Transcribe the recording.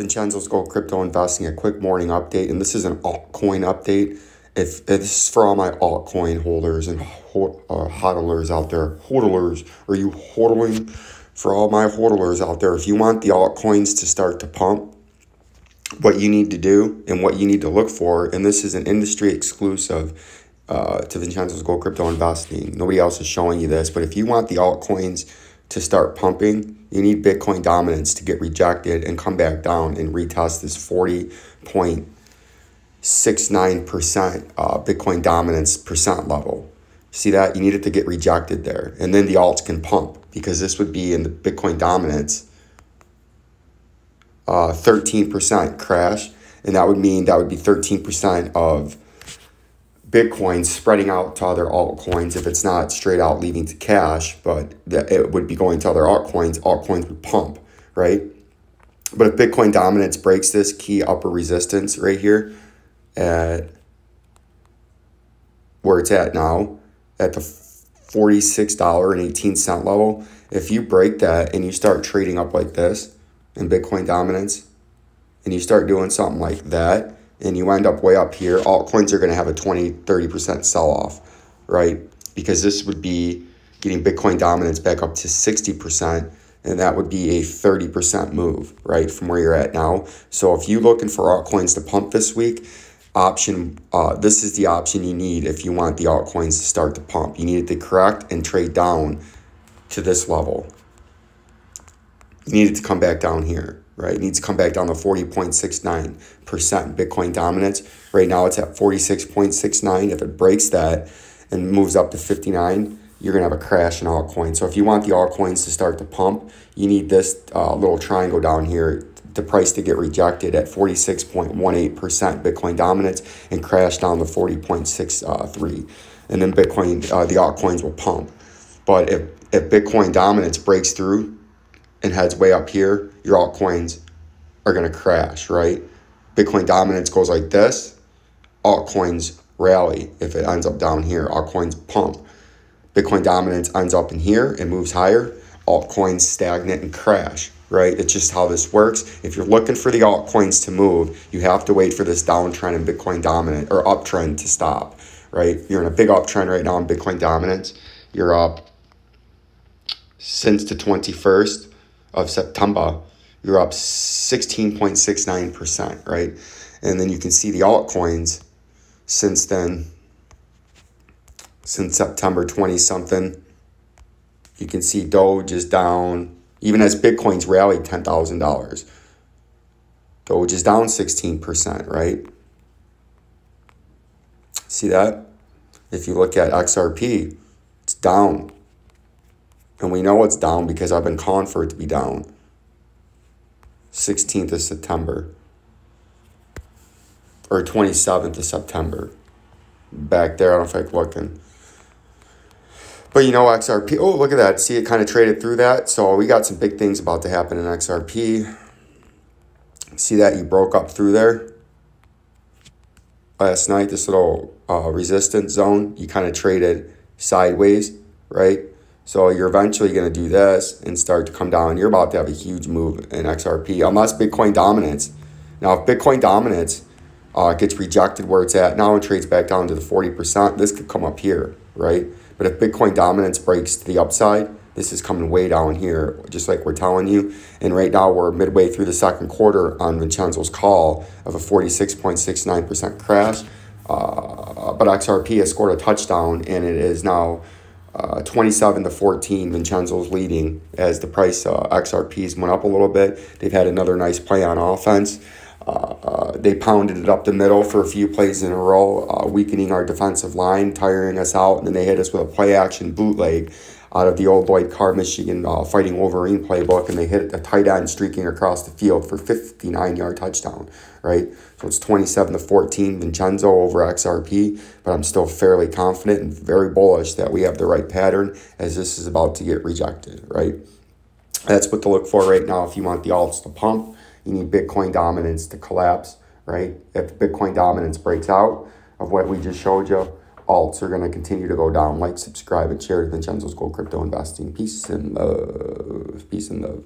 Vincenzo's Gold Crypto Investing, a quick morning update, and this is an altcoin update. If, if this is for all my altcoin holders and uh, hodlers out there, hodlers, are you hodling? For all my hodlers out there, if you want the altcoins to start to pump, what you need to do and what you need to look for, and this is an industry exclusive uh, to Vincenzo's Gold Crypto Investing. Nobody else is showing you this, but if you want the altcoins to start pumping, you need Bitcoin dominance to get rejected and come back down and retest this 40.69% uh, Bitcoin dominance percent level. See that? You need it to get rejected there. And then the alts can pump because this would be in the Bitcoin dominance uh, 13% crash. And that would mean that would be 13% of Bitcoin spreading out to other altcoins if it's not straight out leaving to cash, but that it would be going to other altcoins, altcoins would pump, right? But if Bitcoin dominance breaks this key upper resistance right here at where it's at now, at the $46.18 level, if you break that and you start trading up like this in Bitcoin dominance, and you start doing something like that, and you end up way up here, altcoins are going to have a 20, 30% sell off, right? Because this would be getting Bitcoin dominance back up to 60%, and that would be a 30% move, right, from where you're at now. So if you're looking for altcoins to pump this week, option uh, this is the option you need if you want the altcoins to start to pump. You need it to correct and trade down to this level. You need it to come back down here right? It needs to come back down to 40.69% Bitcoin dominance. Right now it's at 46.69. If it breaks that and moves up to 59, you're going to have a crash in altcoins. So if you want the altcoins to start to pump, you need this uh, little triangle down here, the price to get rejected at 46.18% Bitcoin dominance and crash down to 40.63. And then Bitcoin, uh, the altcoins will pump. But if, if Bitcoin dominance breaks through and heads way up here, your altcoins are going to crash, right? Bitcoin dominance goes like this, altcoins rally if it ends up down here, altcoins pump. Bitcoin dominance ends up in here and moves higher, altcoins stagnate and crash, right? It's just how this works. If you're looking for the altcoins to move, you have to wait for this downtrend in Bitcoin dominant or uptrend to stop, right? You're in a big uptrend right now in Bitcoin dominance. You're up since the 21st of September, you're up 16.69%, right? And then you can see the altcoins since then, since September 20 something. You can see Doge is down, even as Bitcoin's rallied $10,000. Doge is down 16%, right? See that? If you look at XRP, it's down and we know it's down because I've been calling for it to be down. 16th of September. Or 27th of September. Back there, I don't I'm looking. But you know, XRP, oh, look at that. See, it kind of traded through that. So we got some big things about to happen in XRP. See that you broke up through there last night, this little uh, resistance zone. You kind of traded sideways, right? So you're eventually going to do this and start to come down. You're about to have a huge move in XRP unless Bitcoin dominance. Now, if Bitcoin dominance uh, gets rejected where it's at now and trades back down to the 40%, this could come up here, right? But if Bitcoin dominance breaks to the upside, this is coming way down here, just like we're telling you. And right now we're midway through the second quarter on Vincenzo's call of a 46.69% crash. Uh, but XRP has scored a touchdown and it is now uh, 27 to 14, Vincenzo's leading as the price uh, XRPs went up a little bit. They've had another nice play on offense. Uh, uh, they pounded it up the middle for a few plays in a row, uh, weakening our defensive line, tiring us out, and then they hit us with a play action bootleg out of the old Lloyd Carr, Michigan uh, Fighting Wolverine playbook, and they hit a tight end streaking across the field for 59 yard touchdown, right? So it's 27 to 14 Vincenzo over XRP, but I'm still fairly confident and very bullish that we have the right pattern as this is about to get rejected, right? That's what to look for right now if you want the alts to pump. You need Bitcoin dominance to collapse, right? If Bitcoin dominance breaks out of what we just showed you, alts are going to continue to go down. Like, subscribe, and share to Vincenzo's Gold Crypto Investing. Peace and love. Peace and love.